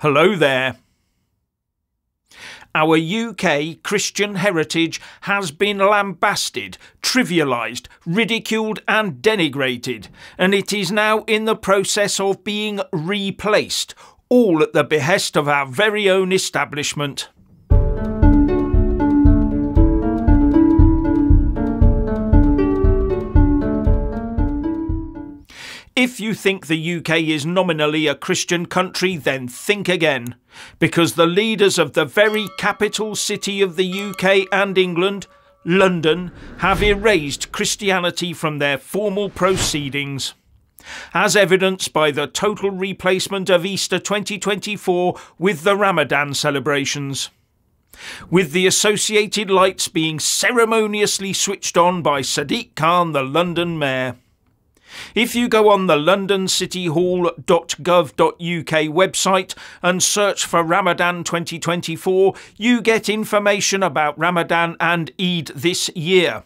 Hello there. Our UK Christian heritage has been lambasted, trivialised, ridiculed, and denigrated, and it is now in the process of being replaced, all at the behest of our very own establishment. If you think the UK is nominally a Christian country, then think again. Because the leaders of the very capital city of the UK and England, London, have erased Christianity from their formal proceedings. As evidenced by the total replacement of Easter 2024 with the Ramadan celebrations with the associated lights being ceremoniously switched on by Sadiq Khan, the London Mayor. If you go on the londocityhall.gov.uk website and search for Ramadan 2024, you get information about Ramadan and Eid this year.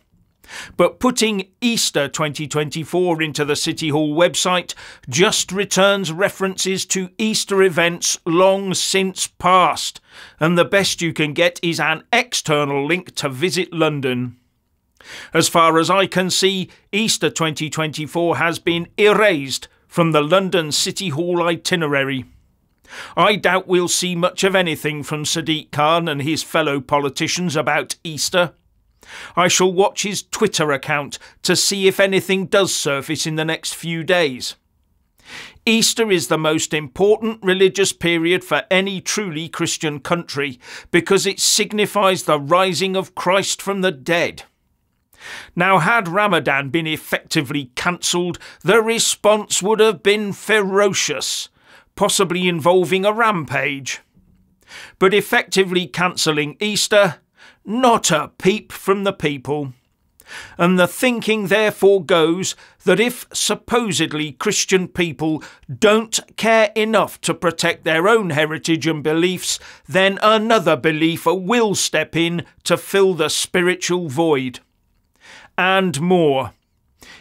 But putting Easter 2024 into the City Hall website just returns references to Easter events long since past, and the best you can get is an external link to Visit London. As far as I can see, Easter 2024 has been erased from the London City Hall itinerary. I doubt we'll see much of anything from Sadiq Khan and his fellow politicians about Easter. I shall watch his Twitter account to see if anything does surface in the next few days. Easter is the most important religious period for any truly Christian country because it signifies the rising of Christ from the dead. Now, had Ramadan been effectively cancelled, the response would have been ferocious, possibly involving a rampage. But effectively cancelling Easter, not a peep from the people. And the thinking therefore goes that if supposedly Christian people don't care enough to protect their own heritage and beliefs, then another believer will step in to fill the spiritual void and more.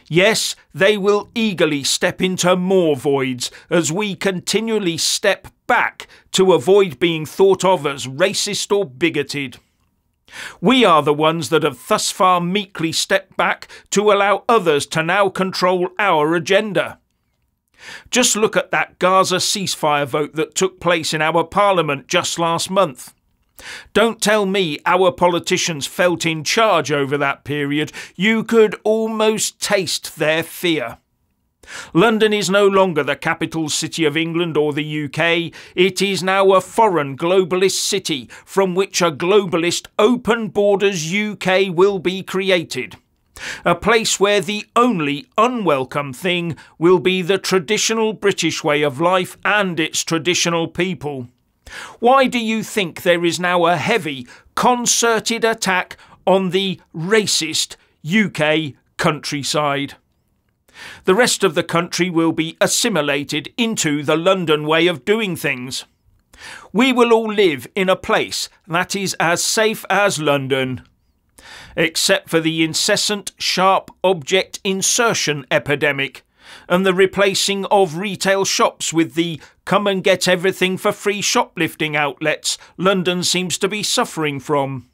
Yes, they will eagerly step into more voids as we continually step back to avoid being thought of as racist or bigoted. We are the ones that have thus far meekly stepped back to allow others to now control our agenda. Just look at that Gaza ceasefire vote that took place in our Parliament just last month. Don't tell me our politicians felt in charge over that period. You could almost taste their fear. London is no longer the capital city of England or the UK. It is now a foreign globalist city from which a globalist open borders UK will be created. A place where the only unwelcome thing will be the traditional British way of life and its traditional people. Why do you think there is now a heavy, concerted attack on the racist UK countryside? The rest of the country will be assimilated into the London way of doing things. We will all live in a place that is as safe as London. Except for the incessant sharp object insertion epidemic and the replacing of retail shops with the come and get everything for free shoplifting outlets London seems to be suffering from.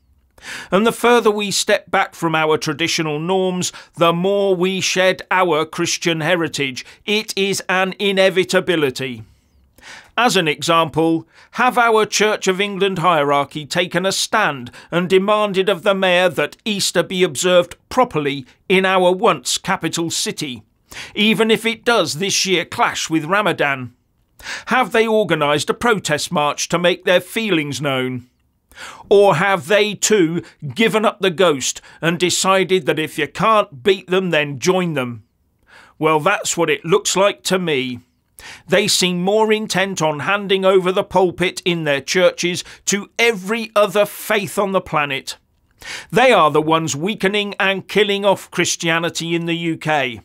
And the further we step back from our traditional norms, the more we shed our Christian heritage. It is an inevitability. As an example, have our Church of England hierarchy taken a stand and demanded of the Mayor that Easter be observed properly in our once capital city? Even if it does this year clash with Ramadan? Have they organised a protest march to make their feelings known? Or have they too given up the ghost and decided that if you can't beat them, then join them? Well, that's what it looks like to me. They seem more intent on handing over the pulpit in their churches to every other faith on the planet. They are the ones weakening and killing off Christianity in the UK.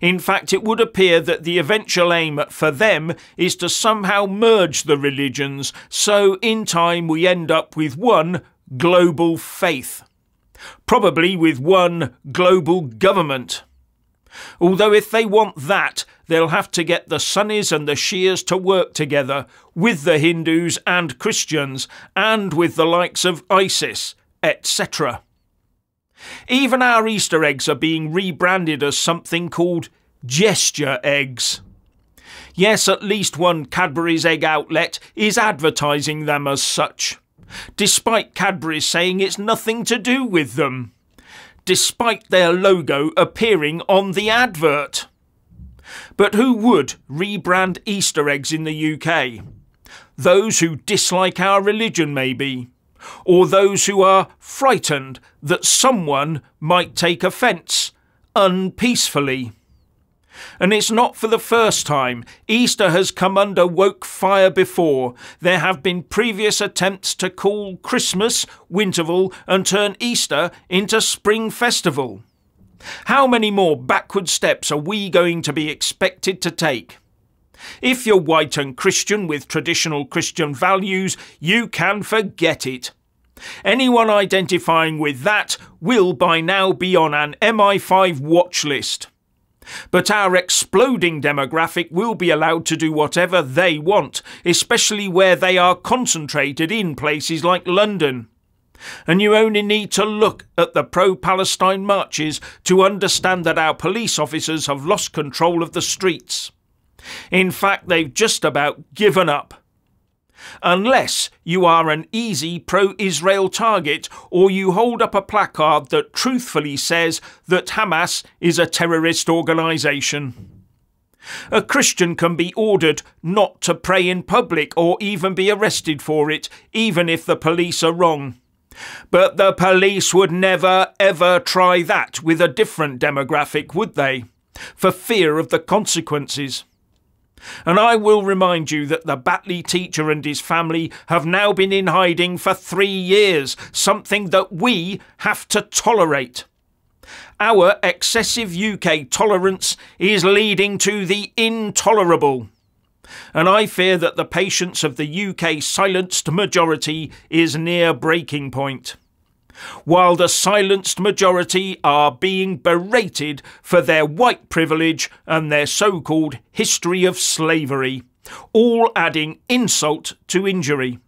In fact, it would appear that the eventual aim for them is to somehow merge the religions, so in time we end up with one global faith. Probably with one global government. Although, if they want that, they'll have to get the Sunnis and the Shias to work together with the Hindus and Christians and with the likes of ISIS, etc. Even our Easter eggs are being rebranded as something called gesture eggs. Yes, at least one Cadbury's egg outlet is advertising them as such, despite Cadbury's saying it's nothing to do with them, despite their logo appearing on the advert. But who would rebrand Easter eggs in the UK? Those who dislike our religion, maybe, or those who are frightened that someone might take offence unpeacefully. And it's not for the first time. Easter has come under woke fire before. There have been previous attempts to call Christmas Winterval and turn Easter into Spring Festival. How many more backward steps are we going to be expected to take? If you're white and Christian with traditional Christian values, you can forget it. Anyone identifying with that will by now be on an MI5 watch list. But our exploding demographic will be allowed to do whatever they want, especially where they are concentrated in places like London. And you only need to look at the pro Palestine marches to understand that our police officers have lost control of the streets. In fact, they've just about given up unless you are an easy pro Israel target or you hold up a placard that truthfully says that Hamas is a terrorist organisation. A Christian can be ordered not to pray in public or even be arrested for it, even if the police are wrong. But the police would never ever try that with a different demographic, would they? For fear of the consequences. And I will remind you that the Batley teacher and his family have now been in hiding for three years, something that we have to tolerate. Our excessive UK tolerance is leading to the intolerable. And I fear that the patience of the UK silenced majority is near breaking point while the silenced majority are being berated for their white privilege and their so called history of slavery, all adding insult to injury.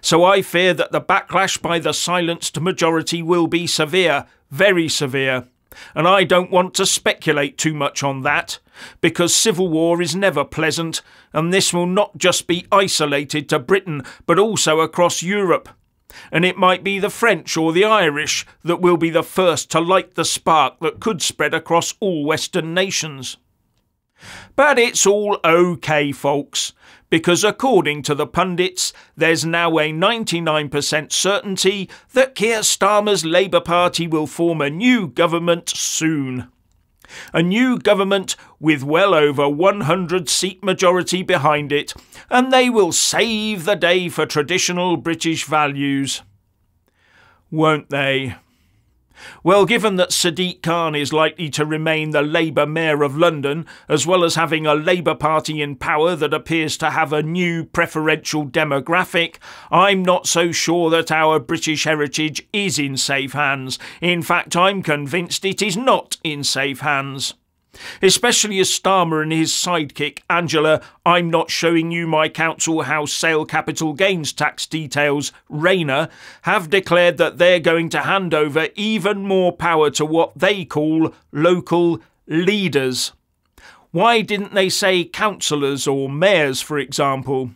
So I fear that the backlash by the silenced majority will be severe, very severe. And I don't want to speculate too much on that, because civil war is never pleasant, and this will not just be isolated to Britain, but also across Europe and it might be the French or the Irish that will be the first to light the spark that could spread across all Western nations. But it's all okay, folks, because according to the pundits, there's now a 99% certainty that Keir Starmer's Labour Party will form a new government soon a new government with well over 100 seat majority behind it, and they will save the day for traditional British values. Won't they? Well, given that Sadiq Khan is likely to remain the Labour Mayor of London, as well as having a Labour Party in power that appears to have a new preferential demographic, I'm not so sure that our British heritage is in safe hands. In fact, I'm convinced it is not in safe hands. Especially as Starmer and his sidekick, Angela, I'm not showing you my council house sale capital gains tax details, Rayner, have declared that they're going to hand over even more power to what they call local leaders. Why didn't they say councillors or mayors, for example?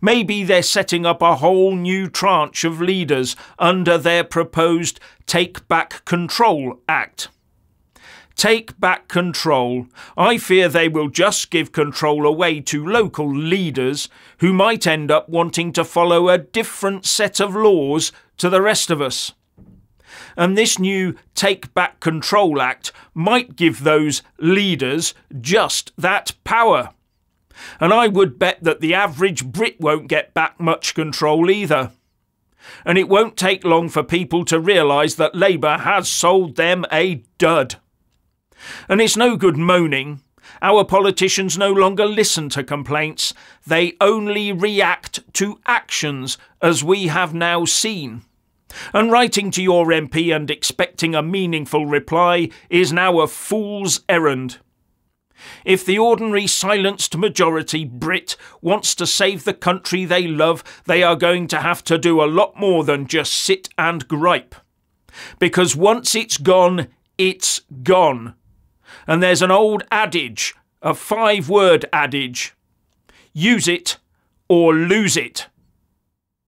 Maybe they're setting up a whole new tranche of leaders under their proposed Take Back Control Act take back control. I fear they will just give control away to local leaders who might end up wanting to follow a different set of laws to the rest of us. And this new Take Back Control Act might give those leaders just that power. And I would bet that the average Brit won't get back much control either. And it won't take long for people to realise that Labour has sold them a dud. And it's no good moaning. Our politicians no longer listen to complaints, they only react to actions, as we have now seen. And writing to your MP and expecting a meaningful reply is now a fool's errand. If the ordinary silenced majority Brit wants to save the country they love, they are going to have to do a lot more than just sit and gripe. Because once it's gone, it's gone. And there's an old adage, a five word adage use it or lose it.